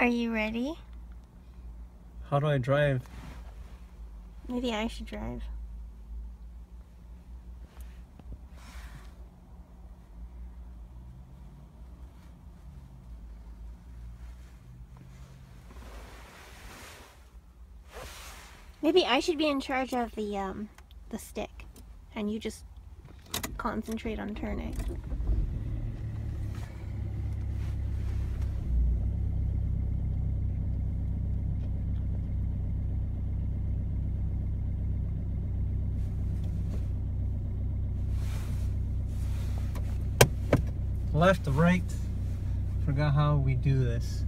Are you ready? How do I drive? Maybe I should drive. Maybe I should be in charge of the um the stick and you just concentrate on turning. Left, to right. Forgot how we do this.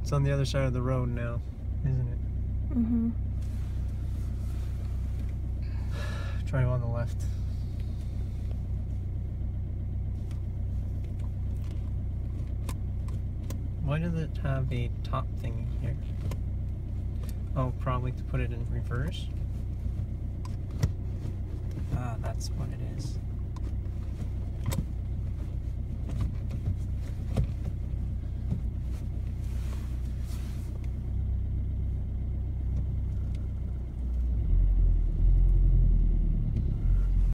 It's on the other side of the road now, isn't it? Mm-hmm. Drive on the left. Why does it have a top thing here? Oh, probably to put it in reverse. That's what it is.